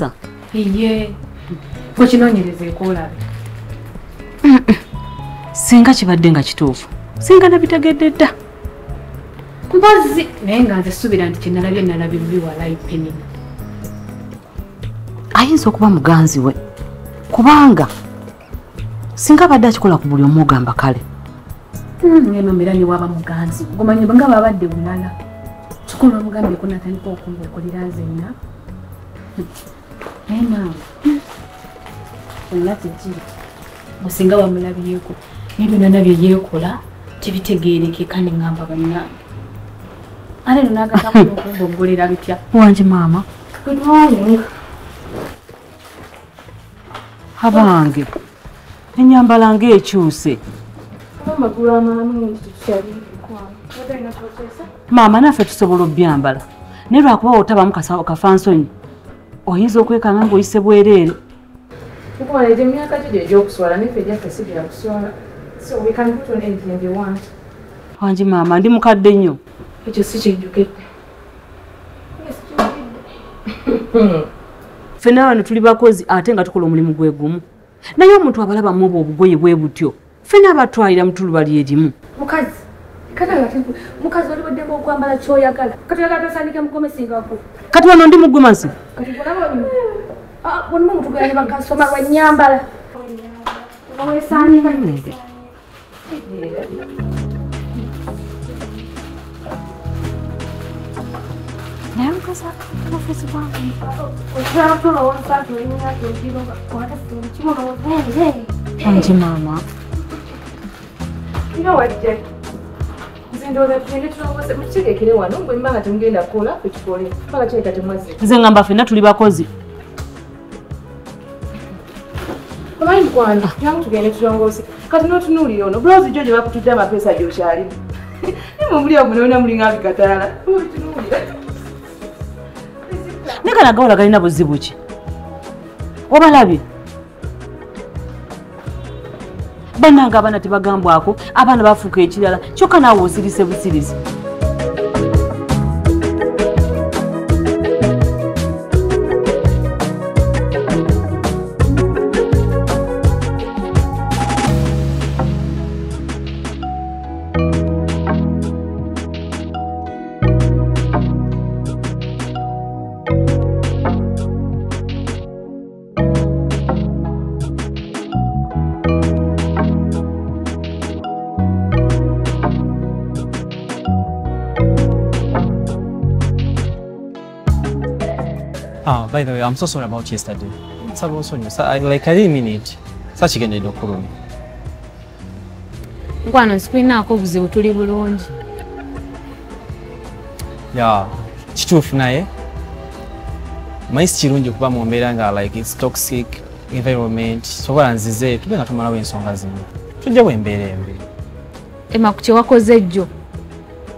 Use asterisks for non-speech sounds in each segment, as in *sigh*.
ky'okozesa iye. Okinoonyereza ekoolabe *coughs* singa kibadde nga kituufu singa nabitegedde dda. Mpozi naye nga nze suubira nti kyenalabye nalabye mubiwalayo penina ayinza okuba muganzi we? Kubanga singa abadde akikola ku buli omu ogamba kale. Eno mbeera niwaba muganzi. Omanyi nga babadde bulala. Kikola omugambyeko natandika okumbukulira nzenna naye naawe olina tekiri musinga wamulabyeko naye byonna bye yeekola tebitegeerekeka neŋŋamba bannange. Ate eno nagatakuba okumboggolera bitya? Wangi maama abange enyambala ngaekyuse otalina kyokesa maama naffe tusobola obyambala. Naye lwakuba otabamu kasa- kafansonyi oyinza okwekanga ng'oyise bwereere tukumaliriza emyaka gyo gyo egyokuswala neffe egyaffe si gya kuswala. So we can put on anything they want. Wangi maama ndi mukadde nnyo. Ekyo si kyenjokedde ffenna wano tuli bakozi ate nga tukola omulimu gwe gumu. Naye omuntu abalaba muba obugoye bwe butyo ffenna abatwalira mutuluba lyerimu mukazi mukazi oli weddemu okwambala kyoyagala kati oyagala tosandike mukomesingako kati wano ndi mugwemasi kati olaba walimu omuntu gwe bakasoma lwa nyambala wesandika naye mukazi akafuzi bwange wangi maama nga wajja nze ndowooza tugende tulongose mukitegekere wano bwe mba nga temugenda kukola ffe tukole mpaka kireka temwazze nze ngamba ffenna tuli bakozi omanyi mukwano yangu tugende tulongose kati notunuulira ono bulawuzi gyo gye bakutudde amapeesa gyokyalimu *laughs* naye mumuli awo munona mulinga bikataala obitunuulira naye kana gawula galina buzibu ki obalabye bannanga abaana tebagambwako abaana bafuuka ekirala kyokka naawe osirise busirizi Ah, by the way, I'm so sorry about yesterday. Nsaba onsonyiwa. I, like, I didn't mean it. Sakigendedde okulumya. nkwano nsikulinaako obuzibu tuli bulungi Yeah, kituufu naye. Manyi si kirungi okuba mu mbeera nga like it's toxic environment. Sobola nzize tube nga tumalawo ensonga zino. Tujjawo embeera embi. ema ku kyewakoze jjo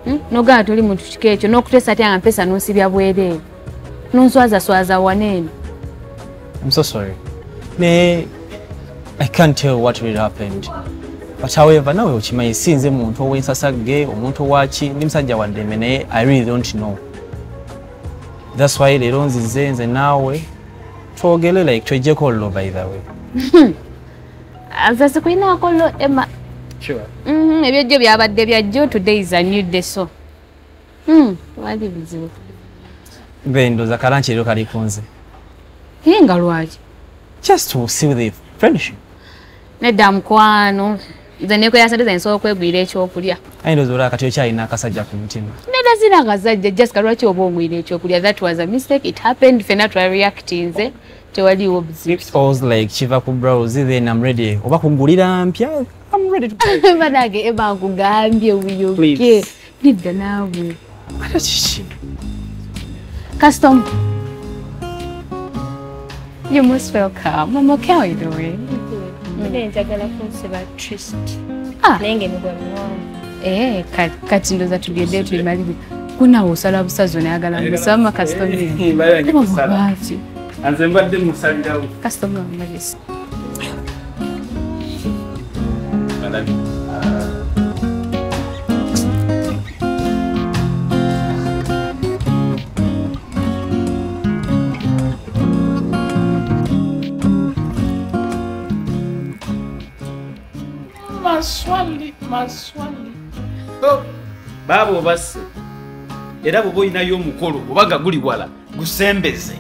Hmm? nogamba toli muntu kika ekyo n'okutesa ate nga mpesa n'onsibya bwereere nonswazaswaza waneeno I'm so sorry. Ne I can't tell what really happened. But however, nawe okimanyi si nze muntu ow'ensasagge, omuntu owaki, ndi musajja wa ddembe naye I really don't know. That's why leero nzize nze naawe twogere like tweggyeko ollo by the way. *laughs* nze sikulinaako lo ema Sure. Mhm, ebyojjo byabadde byajjo today is a new day so Hmm, wali bizibu Mbe ndoza kalanki leero kali ku nze. naye nga lwaki Just to see the friendship. nedda mukwano nze nekweyasa nze nsobola okwegwira ekyokulya Ayi ndooza olaba kati okyalina akasajja ku mutima. nedda zina kazajja jessica lwaki oba omwira ekyokulya that was a mistake it happened fena twareactinze tewaliwo buzibu It was like kiva ku browse then I'm ready. Oba kungulira mpya I'm ready to play. *laughs* banage eba nkugambye Please. nedda naawe Ate kiki? Custom. You're most welcome. Mama, how are you doing? Mbere njagala kunsiba trist Ah. naye ng'emigwa miwanvu Eh, ka- kati ndoza tugende tulimalire kunawe osala busazi onayagala *laughs* musama kastomaki Anze mbadde musalirawo. kasitoma magesi maswali maswali Oh, baaba obasse era bwoba olinayo omukolo obaga guli wala gusembeze.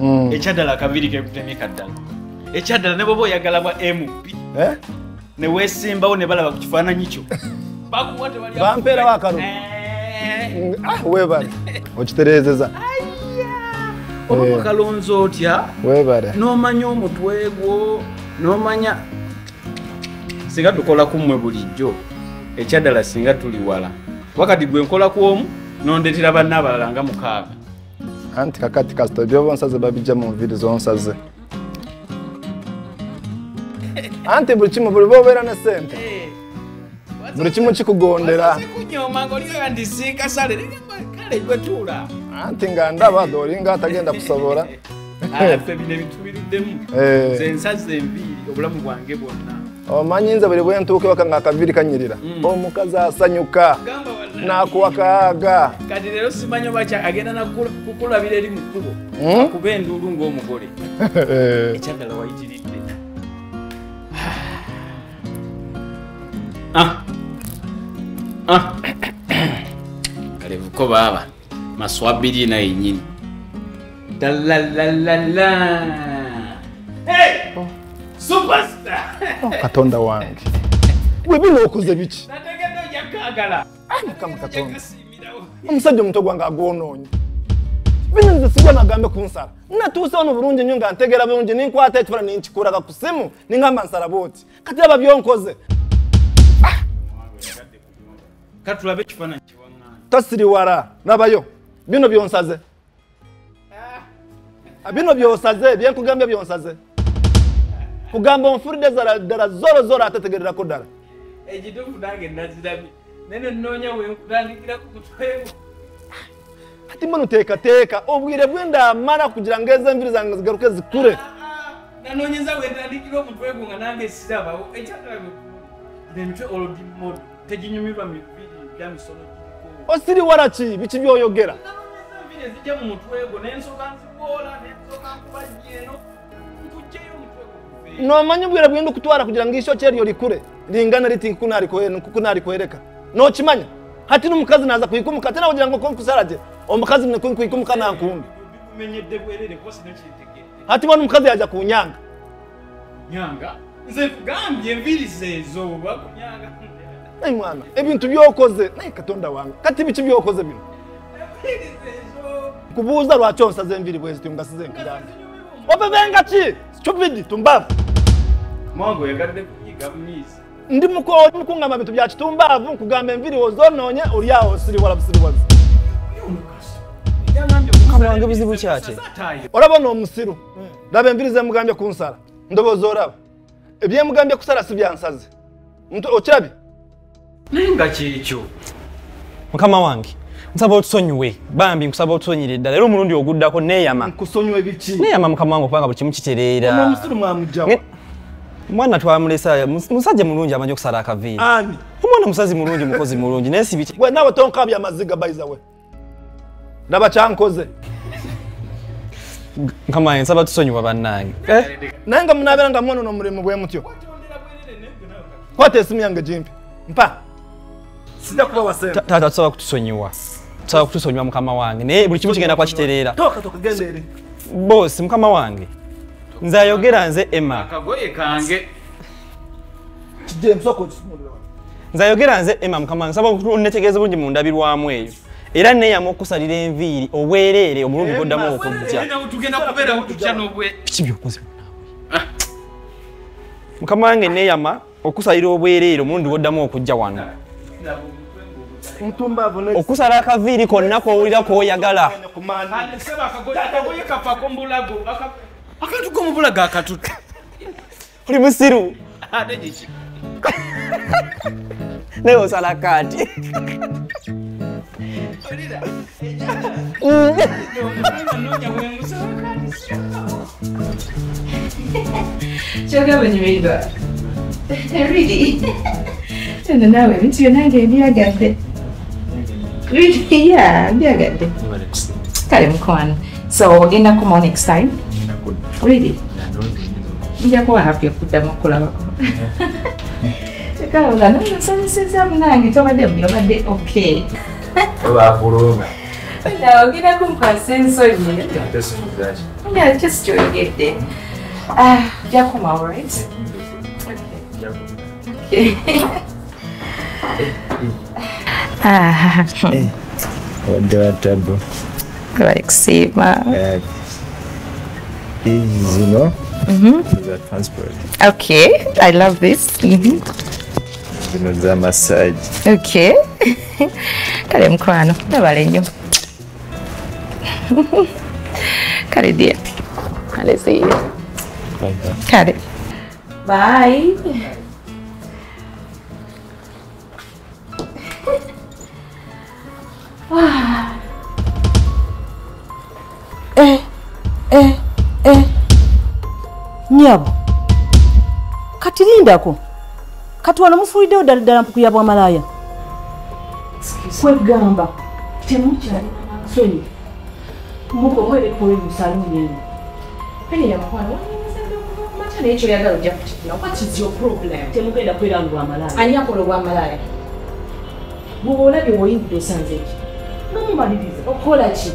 Mm. ekyaddala akabiri kekutemye kaddala. Ekyaddala ne bwoba oyagala bwa mp Eh? ne weesimbawo ne balaba ku kifaananyi kyo *laughs* Bampeerawo akalulu. Eh, Ah, weebale. Okitereezeza. Oba Eh. wakalonza otya? N'omanya omutwe gwo n'omanya singa tukola ku mmwe bulijjo ekyaddala singa tuli wala. Wakati gwe nkola ku omu nondetera banna abalala nga mukaaga anti kakati kasita ebyoba onsaze babijja mu nviri zonsaze. Anti buli kimu buli bobeera ne sente buli kimu kikugondera. Anti nga ndaba olinga atagenda kusobola. Ffe bino ebitubiruddemu Eh. nze nsaze enviiri obulamu bwange bwonna omanyi nze buli bwentuuka ewaka nga akaviri kanyirira omukazi asanyuka gamba walla nakuwa kaaga kati leero simanyi oba agenda kukulabira eri mu kkubo Hmm? akuba enduulu ng'omugole. *laughs* Ekyaddala wayitiridde Ah. Ah. kalevuko baaba maswabiri na yenyini dalalalala Hey! superstar katonda wange. Gwe bino okoze biki mukama katonda. Omusajja omuto gwange agwonoonye. Bino nze sijja nagambe kunsala natuuse wano bulungi nnyo nga ntegeera bulungi ninkwata ekifaananyi ninkikulaga ku simu ningamba nsala bwoti. Kati aba byonkoze. Katulabe ekifaananyi tosiriwala labayo. Bino byonsaze. Ah, bino byosaze byenkugambye byonsaze kugamba onfulidde zala ddala zoro zoro ate tegererako ddala. Ekituufu nange nazirabye. Nene nnoonya wenkutandikira ku mutwego kati mbona teekateeka obwire bwenda amala kugira ngo ezo enviri zange zigaruke zikule. Nanoonyeza wentandikira omutwego nga nange sirabawo. Ekyatalabe emitwe olodimo teginyumirwa mibiri gya misono giriko. Osiriwala ki? Biki byoyogera? Enviri ezijja mu mutwego nensoka nziboola nensoka nkubajja eno nkugjeyo no nomanya bwira bwenda kutwara kugira ngo ishyo cyeryo rikure ringana riti kuko no kimanya hati n'umukazi naza kuyikumuka tena kugira ngo konkusaraje omukazi mwe kuyikumuka nankumbe nankunda umenyedde bwerere bose nakitegere hati bwana umukazi yaja kunyanga. Nyanga? Nze kugambye mvirize zoba kunyanga? Ei mwana, ebintu byokoze nai katonda wanga kati bichi byokoze bino? Kubuza lwaki onsaze enviri bwezityo ngasize nkugambye opevenga ki? Stupid tumbavu. Mwange oyagadde kunyiga mumiizi ndi mukungamba bintu bya kitumbaavu nkugamba enviri ozonoonye oli awo osiriwala busiriwazi wange buzibu kyaki? olaba n'omusiru laba enviri zemugambye kunsala ndowooza olaba. Ebyemugambye kusala si byansaze Muntu- okirabye naye nga kyekyo mukama wange nsaba otusonyiwe. Bambi nkusaba otusonyire ddala. Era omulundi oguddako neeyama. Nkusonyiwe biki? Neeyama mukama wange okubanga buli kimu kitereera omwana twamulesa mus- musajja mulungi amanyi okusala akaviiri. Ani? Omwana musazi mulungi mukozi mulungi naye si biki gwe naawe tonkabya amaziga bayizawe laba kyankoze. Wange nsaba tusonyiwa bannange. Eh? naye nga munabeera nga mwonoona omulimu bwe mutyo. Kwata esimu yange gimpi mpa. Sijja kuba wasente Ta- taata tusaba kutusonyiwa. Tusaba kutusonyiwa mukama wange. Naye buli kimu kigenda kuba kitereera boosi mukama wange nze ayogera nze emma. Akagoye kange. Nze ayogera nze emma mukama wange nsaba onetegeeza bulungi mu ndabirwamu eyo era neeyama okusalira enviiri obwereere omulundi goddamu okujja. byokoze mukama wange neeyama okusalira obwereere omulundi goddamu okujja wano. Okusala akaviiri konna kowulira koyagala akantu k'omubulago akatutu oli musiru. Naye osala kaati kyogamba nyimirwa really? Eno naawe ebintu byonna nga ebyagadde really? Ya byagadde kale mukwano so ogenda kumawo next time really nja kuba happy okuddamu okulabako *laughs* Karola, nasanyusiza munange tobadde buli obadde okay. bakulunga Naogera kunkwasa ensonyi. Yeah, just kyoyogedde. Ah, jakuma alright? Okay. Ah, you know, mm -hmm. the transport Okay, I love this. Mhm. zino za massage Okay. *laughs* Kale mkwano, nabale nnyo. Kale dear. Kale see you. Kale. Bye. Nyabo. Kati lindako. Kati wano mufuuliddewo ddala ddala mpukuya bwa malaaya. Kwegamba. Temukyali nsonyi. Muko mwerekowe mu saluuni eno. Penny ya mukwano, mata n'ekyo oyagala ojja kukifuna. What is your problem? Temugenda kweranga bwa malaaya. Ani akola obwamalaya? Bw'oba olabye bw'oyingidde osanze eki? Nomumaliriza. Okola ki?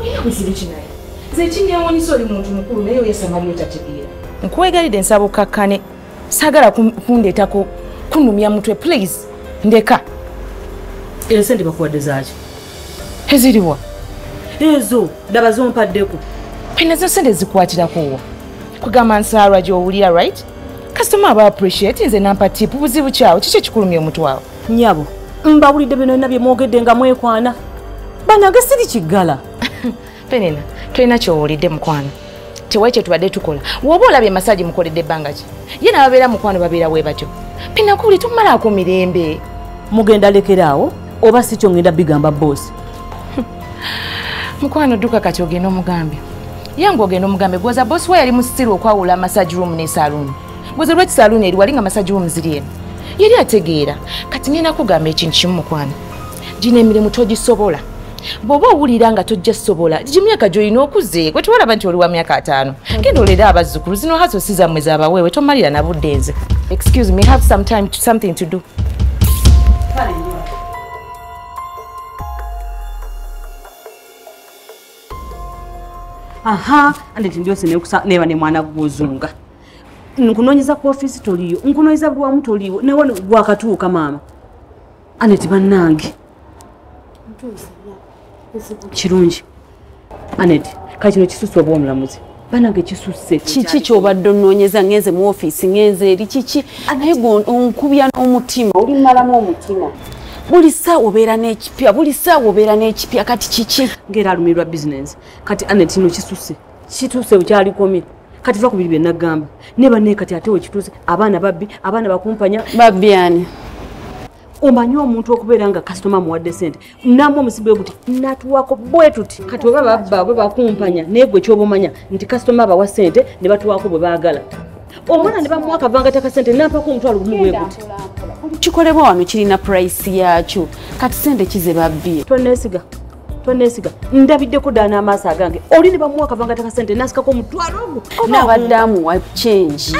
Olina buzibu ki naye? Nze ekinyewuunyisa oli muntu mukulu naye oyasama byotategeera. nkwegalidde nsaba okkakkane saagala kun- kundeetako kunumya mutwe please ndeka Ezo sente bakuwadde zaaki? eziriwa Ezo ddaba zompaddeko. penazo sente zikwatirako wa kugamba nsaarwa gy'owulira right kasitoma aba appreciate nze nampa tipu buzibu kyawo kiki ekikulumya omutwawo Nyabo, mbawulidde bino byonna bye mwogedde nga mwekwana. Banange siri kiggala. penena *laughs* tolina kyowulidde mukwano tewayi kye tubadde tukola. Woba olabye masaji mukoledde ebbanga ki? Ye nababeera mukwano babeera we batyo. Penakuli tumalaako mirembe. Mugenda lekeraawo oba si kyo ngenda bigamba boosi. mukwano dduka kati ogenda omugambe. Yange ogenda omugambe gwoza bosi we yali musitiri okwawula massage room ne saluuni gwoza lwaki saluuni eri wali nga massage room ziri eno. Yali ategeera. Kati ngenda kugamba ekintu kimu mukwano gino emirimu togisobola bw'oba owulira nga tojja sobola gye myaka gy'olina okuze gwe tewalaba nti oli wa myaka ataano. Genda olere abazzukulu zino haso si zammwe zabaweewe tomalira na budde nze excuse me have some time something to do. Aha andi tindyose neba ne mwana gwozunga. Nkunoonyeza ku ofiisi toliyo nkunoonyeza buli wamu toliyo newe gwakatuuka maama. Aneti bannange kirungi. Aneti kale kino kisusse oba omulamuzi? Bannange kisusse. Kiki kyobadde onoonyeza ngenze mu ofiisi ngenze eri kiki naye gwe onkubya n'omutima. Olimalamu omutima. Buli ssaawa obeera n'ekipya buli ssaawa obeera n'ekipya kati kiki ngaera alumirwa bizinensi kati anet kino kisusse. Kituuse bukyalikomye kati va ku biri byenagamba ne bannaye kati ate wekituuse abaana babbi abaana bakumpanya. Babyani omanyi omuntu okubeera nga kasitoma muwadde sente namu omusibe guti natuwako bwe tuti. Kati oba babba bwe bakumpanya naye gwe kyoba omanya nti kasitoma abawa sente ne batuwako bwe baagala. Omwana ne bamuwa akavangata ka sente nampako omutwalo gumu bwe guti. Kikolebwa wano kirina purayisi yakyo kati sente kize babbye tonesiga tonesiga ndabiddeko ddala n'amaaso agange. Oli ne bamuwa akavangata ka sente nasikako omutwalo ogwo oba abadde amuwa kyenji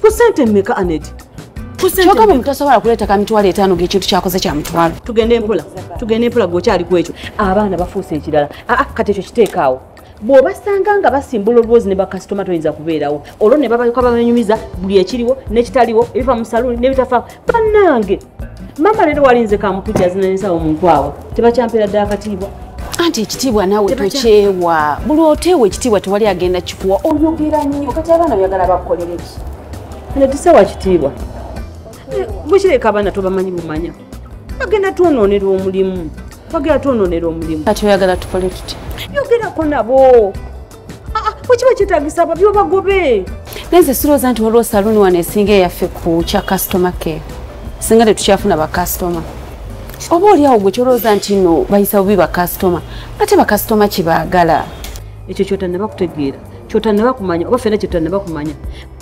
ku sente mmeka aneti kyokka bwe mutasobola kuleeta ka mitwalo etaano g'ekintu kyakoze kya mutwalo. Tugende mpola tugende mpola gweokyali ku ekyo. Abaana bafuuse ekirala. Aa kati ekyo kiteekaawo bw'obasanga nga basimbula olwozi ne bakasitoma toyinza kubeerawo. Olwo ne babaka babanyumiza buli ekiriwo n'ekitaliwo ebiva mu saluuni n'ebitafa bannange! Mama leero walinze kamukujja zinanesawo omuntu awo. Tebakyampeera ddala katiibwa. Anti ekitiibwa naawe tokyewa. Buli oteewa ekitiibwa tewali agenda kikuwa oyogera nnyo. Kati abaana byagala bakukolere ki? Netisawa kitiibwa bwekireka abaana tobamanyi bumanya. Bagenda twonoonera omulimu. Bagenda twonoonera omulimu. Kati oyagala tukole tuti? Yogerako nabo. Ah, ah, bwekiba kyetagisa ababyo bagobe nenze sirowooza nti waliwo saluuni wano esinga eyaffe ku kya kasitoma care. Singa tetukyafuna bakasitoma oba oliawo gwe kyolowooza nti no bayisa bubi bakasitoma ate bakasitoma kyebaagala ekyo kyotannaba kyotannaba kumanya oba fena kyotannaba kumanya.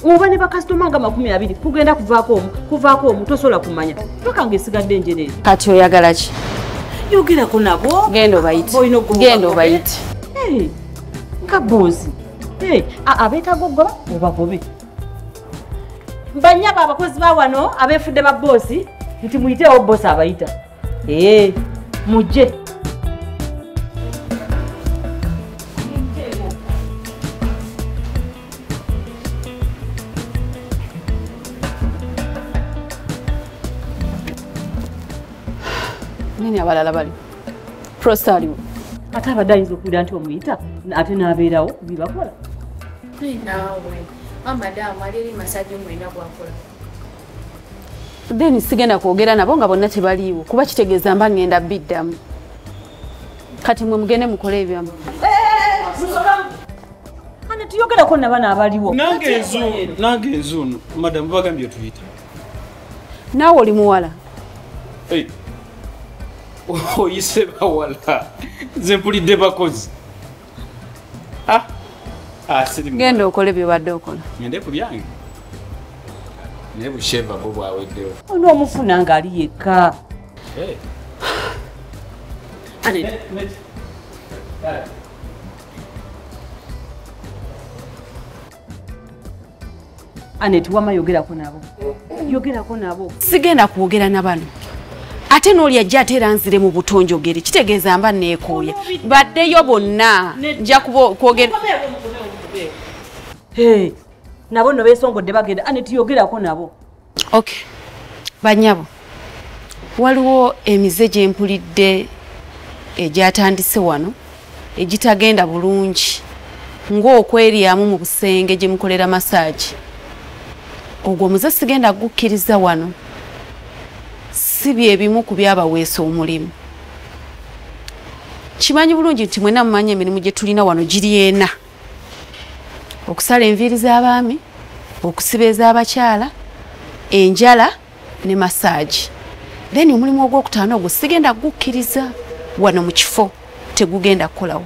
Oba ne bakasitoma nga makumi abiri kugenda kuvaako omu kuvaako omu tosobola kumanya. Paka ngaesigadde enjereeri kati oyagala ki? Yogerako nabo. Genda obayite. Boyina okugoba genda gobe. obayite. Eh, nga boozi abeetaaga okugoba obagobe. Banyaba abakozi ba wano abeefudde ba boosi nti muyiteewo boosi abayita. Ee mujje nini abalala bali? Prosta aliwo ate abadde ayinza okuwulira nti omuyita ate n'abeerawo bibakola naawe. Amadamu ali eri masaji mwena gwakola. Then sigenda kwogera nabo nga bonna tebaliiwo kuba kitegeeza mba ngenda biddamu. Kati mwe mugende mukole ebyamu ane tuyogerako nabana abaliwo nange enzu nange enzu ono madamu bagambye tuyita naawe oli muwala. Hey. Oyise bawala nze mpulidde bakozi Ah. Ah, genda okole byobadde okola. Ngende ku byange. Naye busheva bwo bwaweddewo onoomufuna ng'ali yekka. Hey. ane anet wama yogerako nabo. Yogerako nabo. Sigenda kwogera na bano ate n'oli ajja ate era nzire mu butonjogere kitegeeza mba neekooya baddeyo bonna nja kwogera Hey, nabo nno beesongodde bagenda. Anet yogerako nabo? Okay banyabo waliwo emize gye mpulidde egyatandise wano egitagenda bulungi ng'okweryamu mu busenge gye mukolera masaagi ogwo muze sigenda gukkiriza wano si byebimu ku byabaweesa omulimu. Kimanyi bulungi nti mwena mumanyi emirimu gye tulina wano giri ena. Okusala enviiri z'abaami okusiba ez'abakyala enjala ne masaagi then omulimu ogwokutaano ogwo sigenda gukkiriza wano mu kifo tegugenda kukolawo